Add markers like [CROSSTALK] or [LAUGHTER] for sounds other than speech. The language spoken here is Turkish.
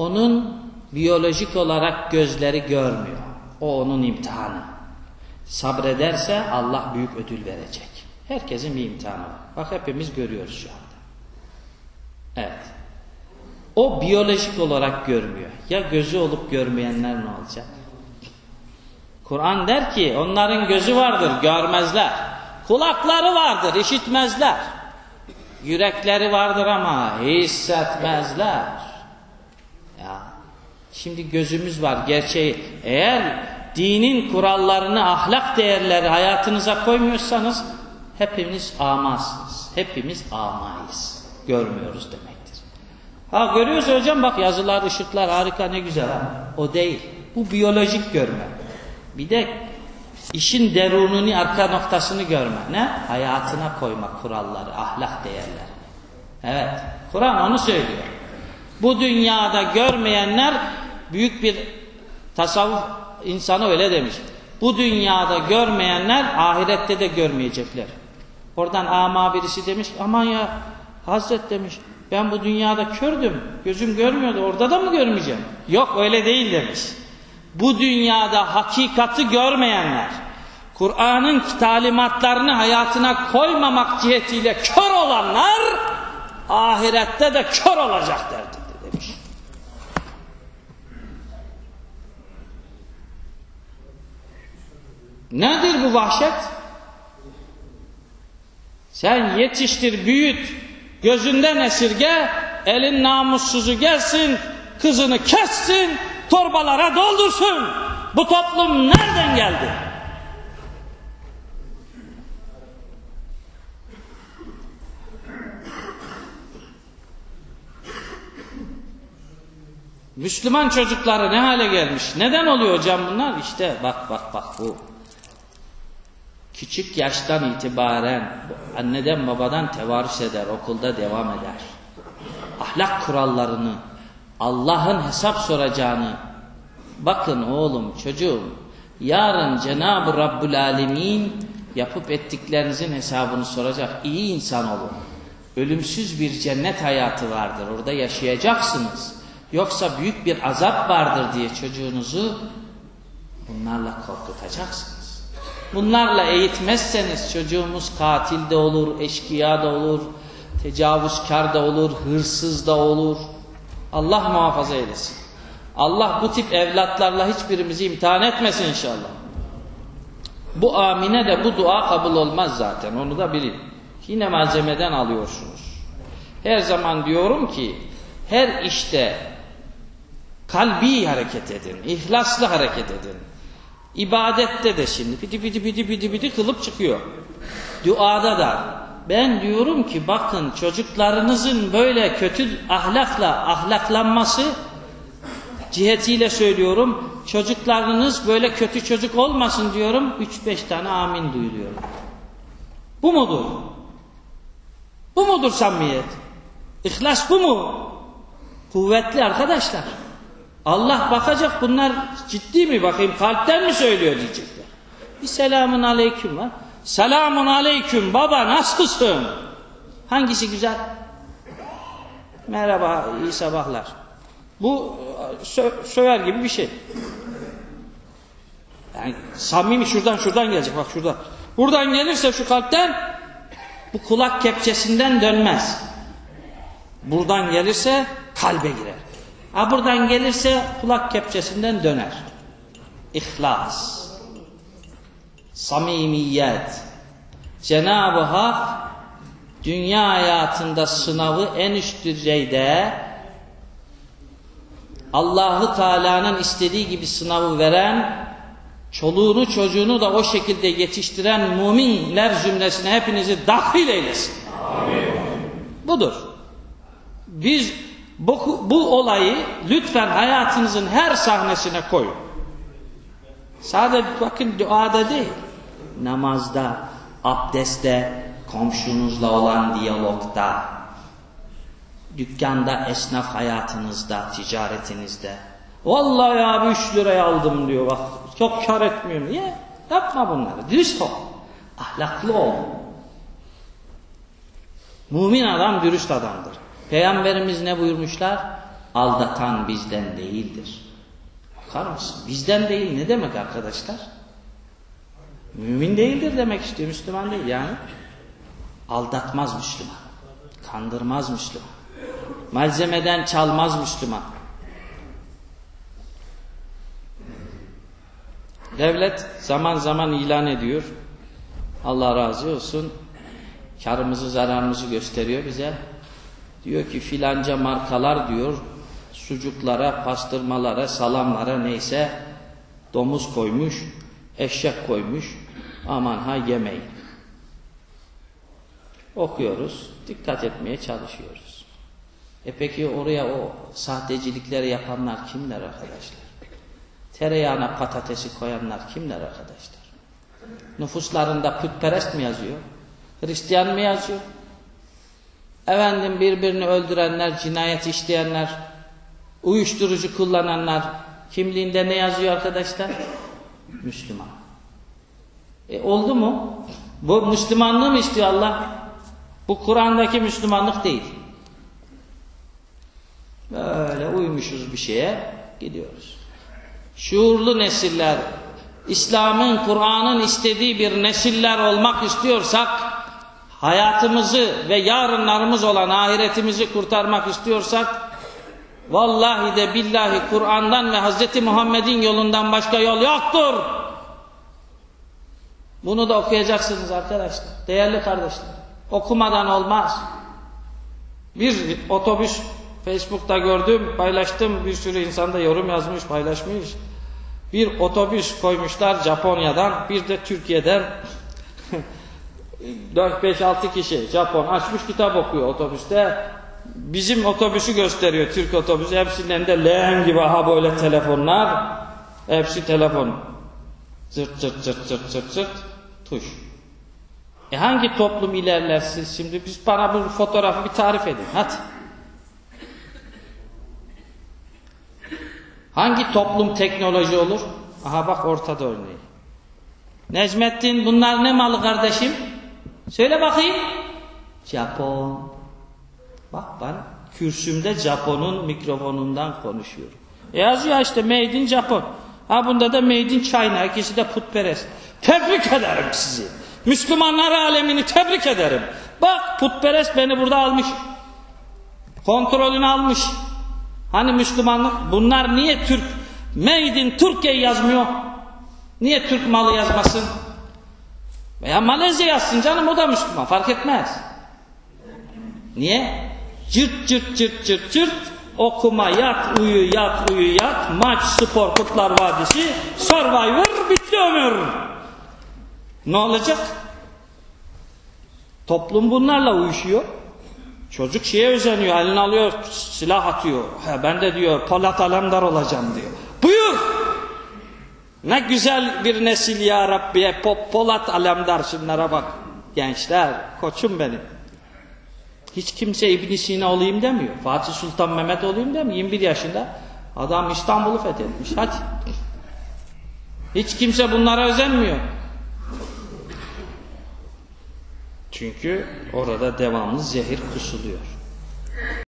onun biyolojik olarak gözleri görmüyor. O onun imtihanı. Sabrederse Allah büyük ödül verecek. Herkesin bir imtihanı var. Bak hepimiz görüyoruz şu anda. Evet. O biyolojik olarak görmüyor. Ya gözü olup görmeyenler ne olacak? Kur'an der ki onların gözü vardır görmezler. Kulakları vardır işitmezler. Yürekleri vardır ama hissetmezler. Şimdi gözümüz var gerçeği. Eğer dinin kurallarını, ahlak değerleri hayatınıza koymuyorsanız hepimiz amazsınız. Hepimiz amayız. Görmüyoruz demektir. Ha görüyoruz hocam bak yazılar, ışıklar harika ne güzel. Ha? O değil. Bu biyolojik görme. Bir de işin derununu, arka noktasını görme. Ne? Hayatına koyma kuralları, ahlak değerleri. Evet. Kur'an onu söylüyor. Bu dünyada görmeyenler büyük bir tasavvuf insanı öyle demiş. Bu dünyada görmeyenler ahirette de görmeyecekler. Oradan ama birisi demiş aman ya Hazret demiş ben bu dünyada kördüm gözüm görmüyordu orada da mı görmeyeceğim? Yok öyle değil demiş. Bu dünyada hakikati görmeyenler Kur'an'ın talimatlarını hayatına koymamak cihetiyle kör olanlar ahirette de kör olacaklardır demiş. Nedir bu vahşet? Sen yetiştir, büyüt, gözünden esirge, elin namussuzu gelsin, kızını kessin, torbalara doldursun. Bu toplum nereden geldi? Müslüman çocukları ne hale gelmiş? Neden oluyor hocam bunlar? İşte bak bak bak bu. Küçük yaştan itibaren anneden babadan tevarüs eder, okulda devam eder. Ahlak kurallarını, Allah'ın hesap soracağını, bakın oğlum, çocuğum, yarın Cenab-ı Rabbül Alemin yapıp ettiklerinizin hesabını soracak. İyi insan olun. Ölümsüz bir cennet hayatı vardır, orada yaşayacaksınız. Yoksa büyük bir azap vardır diye çocuğunuzu bunlarla korkutacaksınız. Bunlarla eğitmezseniz çocuğumuz katil de olur, eşkıya da olur, tecavüzkar da olur, hırsız da olur. Allah muhafaza eylesin. Allah bu tip evlatlarla hiçbirimizi imtihan etmesin inşallah. Bu amine de bu dua kabul olmaz zaten onu da bilin. Yine malzemeden alıyorsunuz. Her zaman diyorum ki her işte kalbi hareket edin, ihlaslı hareket edin. İbadette de şimdi pidi pidi pidi pidi pidi kılıp çıkıyor. Duada da. Ben diyorum ki bakın çocuklarınızın böyle kötü ahlakla ahlaklanması cihetiyle söylüyorum. Çocuklarınız böyle kötü çocuk olmasın diyorum. 3-5 tane amin duyuluyor. Bu mudur? Bu mudur samimiyet? İhlas bu mu? Kuvvetli arkadaşlar. Allah bakacak bunlar ciddi mi bakayım kalpten mi söylüyor diyecekler. Bir selamun aleyküm var. Selamun aleyküm baba nasılsın? Hangisi güzel? Merhaba iyi sabahlar. Bu sö söver gibi bir şey. Yani samimi şuradan şuradan gelecek bak şuradan. Buradan gelirse şu kalpten bu kulak kepçesinden dönmez. Buradan gelirse kalbe girer. Ha buradan gelirse kulak kepçesinden döner. İhlas. Samimiyet. Cenab-ı Hak dünya hayatında sınavı en üst düzeyde Allahu Teala'nın istediği gibi sınavı veren çoluğunu çocuğunu da o şekilde yetiştiren müminler zümresine hepinizi dahil eylesin. Amin. Budur. Biz bu, bu olayı lütfen hayatınızın her sahnesine koyun. Sadece bakın duada değil, namazda, abdestte, komşunuzla olan diyalogda, dükkanda, esnaf hayatınızda, ticaretinizde. Vallahi abi 3 liraya aldım diyor bak çok kar etmiyorum. Niye? Yapma bunları. Dürüst ol. Ahlaklı ol. Mümin adam dürüst adamdır. Peygamberimiz ne buyurmuşlar? aldatan bizden değildir. Bakar mısın? Bizden değil ne demek arkadaşlar? Mümin değildir demek istiyor Müslüman değil yani. Aldatmaz Müslüman. Kandırmaz Müslüman. Malzemeden çalmaz Müslüman. Devlet zaman zaman ilan ediyor. Allah razı olsun. Karımızı zararımızı gösteriyor bize. Diyor ki filanca markalar diyor sucuklara, pastırmalara, salamlara neyse domuz koymuş, eşek koymuş. Aman ha yemeyin. Okuyoruz, dikkat etmeye çalışıyoruz. E peki oraya o sahtecilikleri yapanlar kimler arkadaşlar? Tereyağına patatesi koyanlar kimler arkadaşlar? Nüfuslarında putperest mi yazıyor? Hristiyan mı yazıyor? Efendim birbirini öldürenler, cinayet işleyenler, uyuşturucu kullananlar kimliğinde ne yazıyor arkadaşlar? Müslüman. E oldu mu? Bu Müslümanlığı mı istiyor Allah? Bu Kur'an'daki Müslümanlık değil. Böyle uymuşuz bir şeye gidiyoruz. Şuurlu nesiller, İslam'ın, Kur'an'ın istediği bir nesiller olmak istiyorsak, hayatımızı ve yarınlarımız olan ahiretimizi kurtarmak istiyorsak, vallahi de billahi Kur'an'dan ve Hz. Muhammed'in yolundan başka yol yoktur. Bunu da okuyacaksınız arkadaşlar, değerli kardeşler. Okumadan olmaz. Bir otobüs Facebook'ta gördüm, paylaştım. Bir sürü insan da yorum yazmış, paylaşmış. Bir otobüs koymuşlar Japonya'dan, bir de Türkiye'den [LAUGHS] 4-5-6 kişi Japon açmış kitap okuyor otobüste. Bizim otobüsü gösteriyor, Türk otobüsü. Hepsinin elinde leğen gibi ha böyle telefonlar. Hepsi telefon. Zırt zırt zırt zırt zırt zırt tuş. E hangi toplum ilerlersin şimdi? Biz bana bu fotoğrafı bir tarif edin. Hadi. Hangi toplum teknoloji olur? Aha bak ortada örneği. Necmettin bunlar ne malı kardeşim? Söyle bakayım. Japon. Bak ben kürsümde Japon'un mikrofonundan konuşuyorum. E yazıyor işte Made in Japon. Ha bunda da Made in China. İkisi de putperest. Tebrik ederim sizi. Müslümanlar alemini tebrik ederim. Bak putperest beni burada almış. Kontrolünü almış. Hani Müslümanlık? Bunlar niye Türk? Made in Türkiye yazmıyor. Niye Türk malı yazmasın? Veya Malezya yazsın canım o da Müslüman fark etmez. Niye? Cırt cırt cırt cırt cırt okuma yat uyu yat uyu yat maç spor Kurtlar Vadisi Survivor bitti ömür. Ne olacak? Toplum bunlarla uyuşuyor. Çocuk şeye özeniyor, elini alıyor, silah atıyor. He, ben de diyor Polat Alemdar olacağım diyor. Ne güzel bir nesil ya Rabbi. Pop, Polat Alemdar şunlara bak. Gençler, koçum benim. Hiç kimse İbn Sina olayım demiyor. Fatih Sultan Mehmet olayım demiyor. 21 yaşında adam İstanbul'u fethetmiş. Hadi. Hiç kimse bunlara özenmiyor. Çünkü orada devamlı zehir kusuluyor.